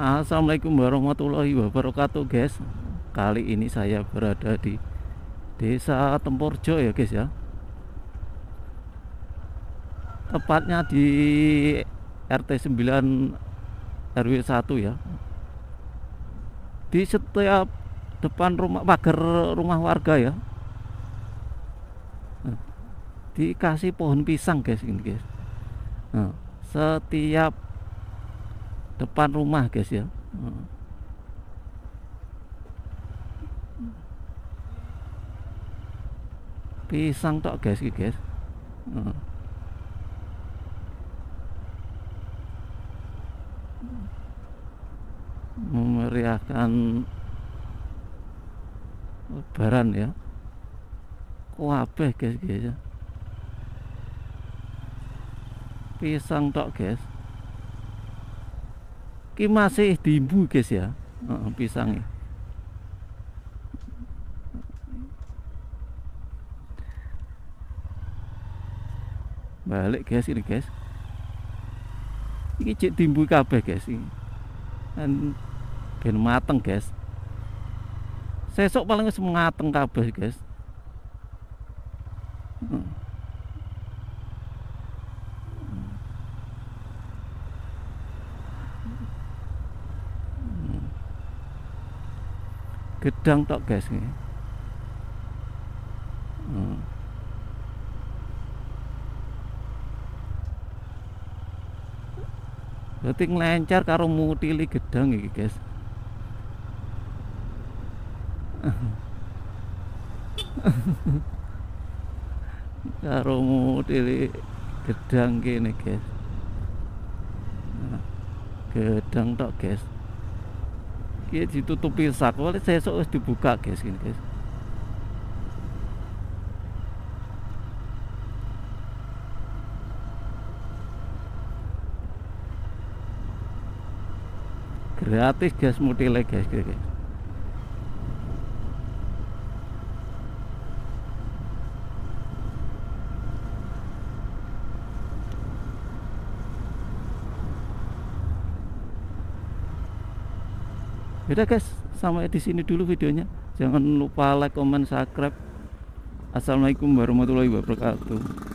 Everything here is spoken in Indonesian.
Assalamualaikum warahmatullahi wabarakatuh guys. Kali ini saya berada di Desa Temporjo ya guys ya. Tepatnya di RT 9 RW 1 ya. Di setiap depan rumah pagar rumah warga ya. Nah, Dikasih pohon pisang guys ini guys. Nah, Setiap depan rumah guys ya. Nah. pisang tok guys guys. Nah. memeriahkan lebaran ya. Kabeh guys guys ya. Pisang tok guys Ki masih dimbu guys ya. Pisangnya. Balik guys ini guys. Ini cek dimbu kabeh guys ini. Kan ben mateng guys. Sesok paling wis mateng kabeh guys. Hmm. Gedang tok guys ini Hmm. Berarti ngelencar karo mutili gedang iki, guys. karo mutili gedang kene, guys. Nah, Gedang tok, guys. Iki ditutupi sak, wale sesuk wis dibuka, guys, ini, guys. gratis gas mutile guys guys Udah guys, sampai di sini dulu videonya. Jangan lupa like, comment, subscribe. Assalamualaikum warahmatullahi wabarakatuh.